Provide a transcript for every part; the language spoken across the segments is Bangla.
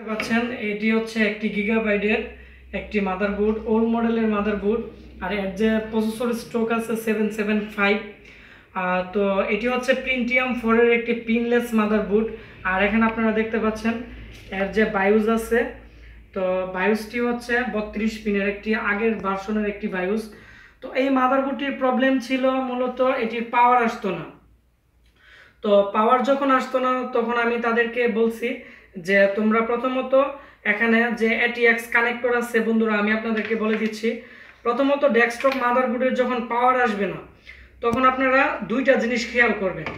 দেখতে পাচ্ছেন, এটি হচ্ছে একটি গিগাবাইটের একটি মাদারবোর্ড ওল্ড মডেলের মাদারবোর্ড, আর এর যে প্রসেসর স্ট্রোক আছে সেভেন সেভেন ফাইভ তো এটি হচ্ছে প্রিন্টিয়াম ফোরের একটি পিনলেস মাদারবোর্ড, আর এখানে আপনারা দেখতে পাচ্ছেন, এর যে বায়ুজ আছে, তো বায়ুসটি হচ্ছে বত্রিশ পিনের একটি, আগের ভার্সনের একটি বায়ুস তো এই মাদার মাদারবোর্ডটির প্রবলেম ছিল মূলত এটির পাওয়ার আসতো না। তো পাওয়ার যখন আসতো না, তখন আমি তাদেরকে বলছি যে তোমরা প্রথমত এখানে যে এটিএক্স কানেক্টর আছে, বন্ধুরা, আমি আপনাদেরকে বলে দিচ্ছি। প্রথমত ডেস্কটপ মাদারবোর্ডের যখন পাওয়ার আসবে না, তখন আপনারা দুইটা জিনিস খেয়াল করবেন।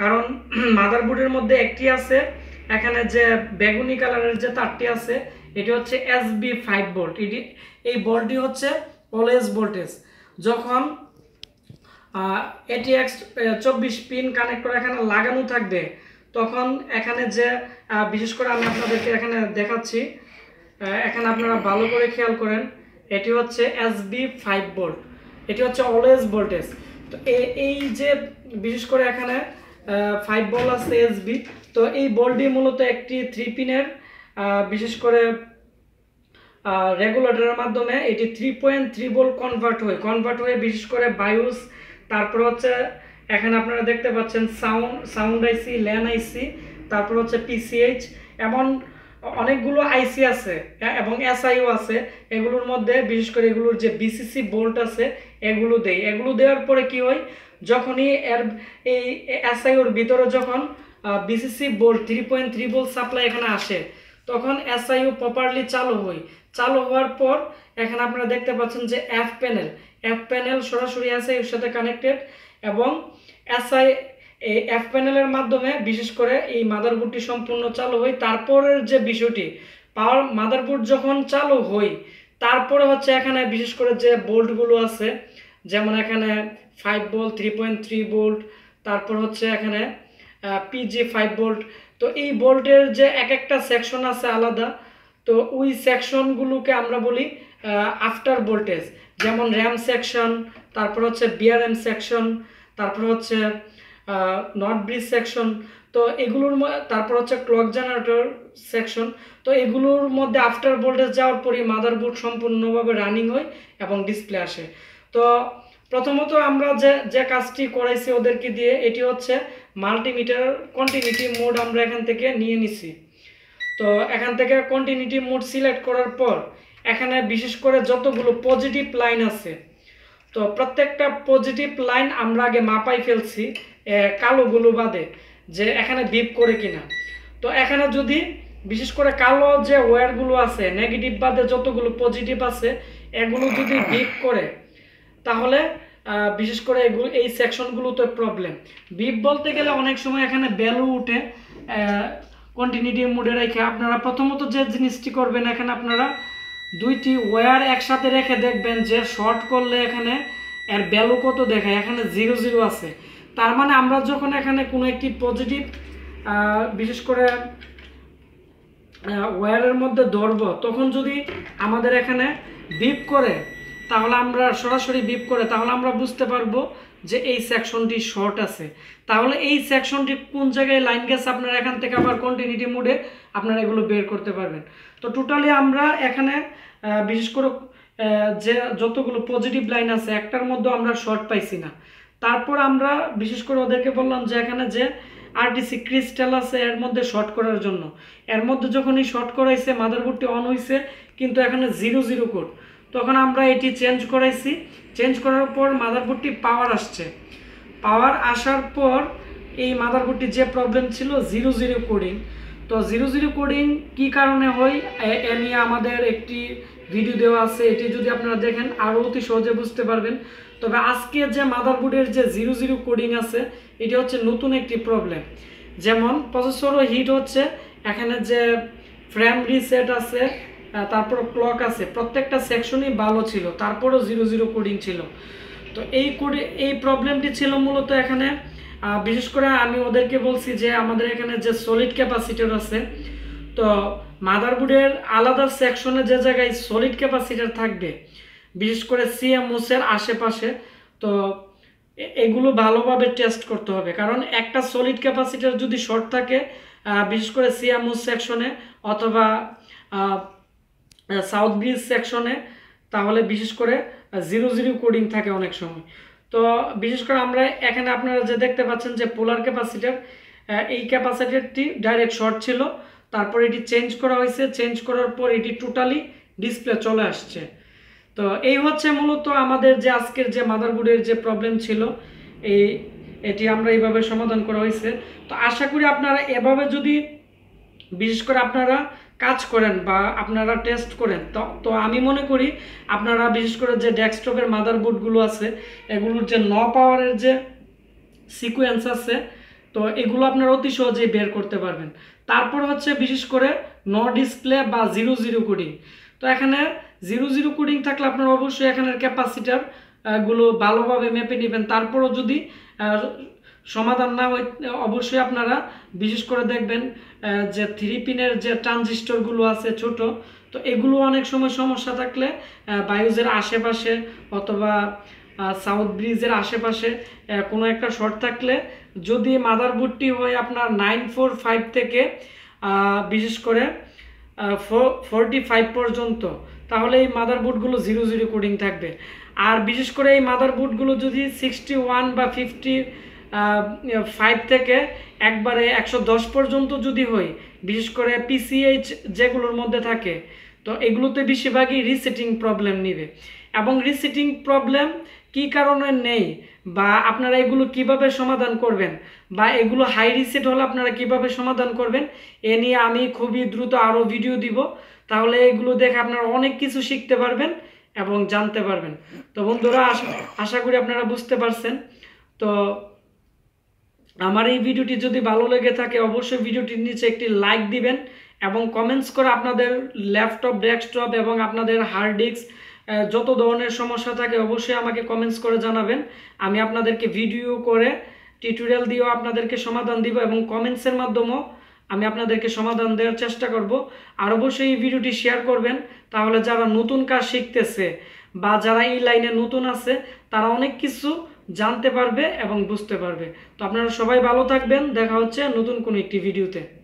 কারণ মাদারবোর্ডের মধ্যে একটি আছে, এখানে যে বেগুনি কালারের যে তারটি আছে, এটি হচ্ছে এস বি ফাইভ ভোল্ট এটি, এই বোল্টটি হচ্ছে অলওয়েজ ভোল্টেজ যখন এটিএক্স চব্বিশ পিন কানেক্টর এখানে লাগানো থাকবে তখন এখানে যে বিশেষ করে আমি আপনাদেরকে এখানে দেখাচ্ছি এখানে আপনারা ভালো করে খেয়াল করেন, এটি হচ্ছে এস বি ফাইভ ভোল্ট এটি হচ্ছে অলওয়েজ ভোল্টেজ তো এই যে বিশেষ করে এখানে ফাইভ ভোল্ট আছে এস বি তো এই বোল্টটি মূলত একটি থ্রি পিনের বিশেষ করে রেগুলেটরের মাধ্যমে এটি three point three volt convert হয়। কনভার্ট হয়ে বিশেষ করে বায়ুস, তারপর হচ্ছে এখানে আপনারা দেখতে পাচ্ছেন sound sound IC, LAN IC, তারপর হচ্ছে পিসিএইচ এমন অনেকগুলো আইসি আছে এবং এসআইও আছে, এগুলোর মধ্যে, বিশেষ করে এগুলোর যে বিসিসি বোল্ট আছে, এগুলো দেয় এগুলো দেওয়ার পরে কি হয়, যখনই এর, এই এসআইওর ভিতরে যখন VCC volt three point three volt supply এখানে আসে, তখন এসআইও প্রপারলি চালু হয়। চালু হওয়ার পর, এখানে আপনারা দেখতে পাচ্ছেন যে এফ প্যানেল এফ প্যানেল সরাসরি এসআইওর সাথে কানেক্টেড এবং এসআই এই এফ প্যানেলের মাধ্যমে বিশেষ করে এই মাদারবোর্ডটি সম্পূর্ণ চালু হয়। তারপরের যে বিষয়টি পাওয়ার মাদারবোর্ড যখন চালু হয়, তারপরে হচ্ছে এখানে বিশেষ করে যে বোল্টগুলো আছে, যেমন এখানে five volt three point three volt তারপর হচ্ছে এখানে পিজি ফাইভ ভোল্ট তো এই ভোল্টের যে এক একটা সেকশন আছে আলাদা। তো ওই সেকশনগুলোকে আমরা বলি আফটার ভোল্টেজ যেমন র্যাম সেকশন, তারপর হচ্ছে বিআরএম সেকশন, তারপর হচ্ছে নট ব্রিজ সেকশন, তো এগুলোর তারপর হচ্ছে ক্লক জেনারেটর সেকশন, তো এগুলোর মধ্যে আফটার ভোল্টেজ যাওয়ার পরই মাদারবোর্ড সম্পূর্ণভাবে রানিং হয় এবং ডিসপ্লে আসে। তো প্রথমত আমরা যে যে কাজটি করাইছি ওদেরকে দিয়ে, এটি হচ্ছে মাল্টিমিটার কন্টিনিউটি মোড আমরা এখান থেকে নিয়ে নিছি। তো এখান থেকে কন্টিনিউটি মোড সিলেক্ট করার পর এখানে বিশেষ করে যতগুলো পজিটিভ লাইন আছে, তো প্রত্যেকটা পজিটিভ লাইন আমরা আগে মাপাই ফেলছি কালোগুলো বাদে, যে এখানে বিপ করে কিনা। তো এখানে যদি বিশেষ করে কালো যে ওয়্যারগুলো আছে নেগেটিভ বাদে যতগুলো পজিটিভ আছে, এগুলো যদি বিপ করে, তাহলে বিশেষ করে এগুলো এই সেকশনগুলোতে প্রবলেম বিপ বলতে গেলে অনেক সময় এখানে ভ্যালু উঠে কন্টিনিউটি মোডে রেখে, আপনারা প্রথমত যে জিনিসটি করবেন এখানে আপনারা দুইটি ওয়ার একসাথে রেখে দেখবেন যে শর্ট করলে এখানে এর ভ্যালু কত দেখায়, এখানে জিরো জিরো আছে। তার মানে আমরা যখন এখানে কোনো একটি পজিটিভ বিশেষ করে ওয়্যারের মধ্যে ধরবো, তখন যদি আমাদের এখানে বিপ করে, তাহলে আমরা সরাসরি বিপ করে, তাহলে আমরা বুঝতে পারব যে এই সেকশনটি শর্ট আছে, তাহলে এই সেকশনটি কোন জায়গায় লাইন গেছে আপনারা এখান থেকে আবার কন্টিনিউটি মোডে আপনারা এগুলো বের করতে পারবেন। তো টোটালি আমরা এখানে বিশেষ করে যে যতগুলো পজিটিভ লাইন আছে, একটার মধ্যে আমরা শর্ট পাইছি না। তারপর আমরা বিশেষ করে ওদেরকে বললাম যে এখানে যে আরটিসি ক্রিস্টাল আছে, এর মধ্যে শর্ট করার জন্য। এর মধ্যে যখনই শর্ট করাইছে মাদারবোর্ডটি অন হয়েছে কিন্তু এখানে জিরো জিরো কোড তখন আমরা এটি চেঞ্জ করাইছি। চেঞ্জ করার পর মাদারবোর্ডটি পাওয়ার আসছে। পাওয়ার আসার পর এই মাদারবোর্ডটি যে প্রবলেম ছিল জিরো জিরো কোডিং তো জিরো জিরো কোডিং কী কারণে হয়? এ- নিয়ে আমাদের একটি ভিডিও দেওয়া আছে। এটি যদি আপনারা দেখেন আরও অতি সহজে বুঝতে পারবেন। তবে আজকে যে মাদারবোর্ডের যে জিরো জিরো কোডিং আছে, এটি হচ্ছে নতুন একটি প্রবলেম যেমন প্রসেসরও হিট হচ্ছে, এখানে যে ফ্রেম রিসেট আছে তারপর ক্লক আছে। প্রত্যেকটা সেকশনই ভালো ছিল। তারপরও জিরো জিরো কোডিং ছিল। তো এই কোডে এই প্রবলেমটি ছিল মূলত এখানে। বিশেষ করে আমি ওদেরকে বলছি যে আমাদের এখানে যে সলিড ক্যাপাসিটার আছে, তো মাদারবোর্ডের আলাদা সেকশনে যে জায়গায় সলিড ক্যাপাসিটার থাকবে, বিশেষ করে সিএমওসের আশেপাশে, তো এগুলো ভালোভাবে টেস্ট করতে হবে। কারণ একটা সলিড ক্যাপাসিটার যদি শর্ট থাকে বিশেষ করে সিয়ামুস সেকশনে অথবা সাউথ ব্রিজ সেকশনে তাহলে বিশেষ করে জিরো জিরো কোডিং থাকে অনেক সময়। তো বিশেষ করে আমরা এখানে আপনারা যে দেখতে পাচ্ছেন যে পোলার ক্যাপাসিটার এই ক্যাপাসিটারটি ডাইরেক্ট শর্ট ছিল। তারপর এটি চেঞ্জ করা হয়েছে। চেঞ্জ করার পর এটি টোটালি ডিসপ্লে চলে আসছে। তো এই হচ্ছে মূলত আমাদের যে আজকের যে মাদারবোর্ডের যে প্রবলেম ছিল, এই, এটি আমরা এইভাবে সমাধান করা হয়েছে। তো আশা করি আপনারা এভাবে যদি বিশেষ করে আপনারা কাজ করেন বা আপনারা টেস্ট করেন, তো তো আমি মনে করি আপনারা বিশেষ করে যে ডেস্কটপের মাদারবোর্ডগুলো আছে, এগুলোর যে ন পাওয়ারের যে সিকোয়েন্স আছে, তো এগুলো আপনারা অতি সহজেই বের করতে পারবেন। তারপর হচ্ছে বিশেষ করে ন ডিসপ্লে বা জিরো জিরো কোডিং তো এখানে জিরো জিরো কোডিং থাকলে আপনারা অবশ্যই এখানের ক্যাপাসিটারগুলো ভালোভাবে মেপে নেবেন। তারপরও যদি সমাধান না হয় অবশ্যই আপনারা বিশেষ করে দেখবেন যে থ্রি পিনের যে ট্রানজিস্টরগুলো আছে ছোট, তো এগুলো অনেক সময় সমস্যা থাকলে বায়ুজের আশেপাশে অথবা সাউথ ব্রিজের আশেপাশে কোনো একটা শর্ট থাকলে যদি মাদারবোর্ডটি হয় আপনার নাইন ফোর ফাইভ থেকে বিশেষ করে ফোরটি ফাইভ পর্যন্ত, তাহলে এই মাদারবোর্ডগুলো জিরো জিরো কোডিং থাকবে। আর বিশেষ করে এই মাদারবোর্ডগুলো যদি সিক্সটি ওয়ান বা ফিফটি ফাইভ থেকে একবারে একশো দশ পর্যন্ত যদি হয়, বিশেষ করে পিসিএইচ যেগুলোর মধ্যে থাকে, তো এগুলোতে বেশিরভাগই রিসেটিং প্রবলেম নিবে। এবং রিসেটিং প্রবলেম কি কারণে নেই? বা আপনারা এগুলো কীভাবে সমাধান করবেন? বা এগুলো হাই রিসেট হলে আপনারা কীভাবে সমাধান করবেন? এ নিয়ে আমি খুবই দ্রুত আরও ভিডিও দিব। তাহলে এগুলো দেখে আপনারা অনেক কিছু শিখতে পারবেন এবং জানতে পারবেন। তো বন্ধুরা, আশা আশা করি আপনারা বুঝতে পারছেন। তো আমার এই ভিডিওটি যদি ভালো লেগে থাকে, অবশ্যই ভিডিওটির নিচে একটি লাইক দিবেন এবং কমেন্টস করে আপনাদের ল্যাপটপ ডেস্কটপ এবং আপনাদের হার্ড ডিস্ক যত ধরনের সমস্যা থাকে অবশ্যই আমাকে কমেন্টস করে জানাবেন। আমি আপনাদেরকে ভিডিও করে টিউটোরিয়াল দিয়েও আপনাদেরকে সমাধান দিব এবং কমেন্টসের মাধ্যমেও আমি আপনাদেরকে সমাধান দেওয়ার চেষ্টা করব। আর অবশ্যই এই ভিডিওটি শেয়ার করবেন। তাহলে যারা নতুন কাজ শিখতেছে বা যারা এই লাইনে নতুন আছে, তারা অনেক কিছু জানতে পারবে এবং বুঝতে পারবে। তো আপনারা সবাই ভালো থাকবেন। দেখা হচ্ছে নতুন কোনো একটি ভিডিওতে।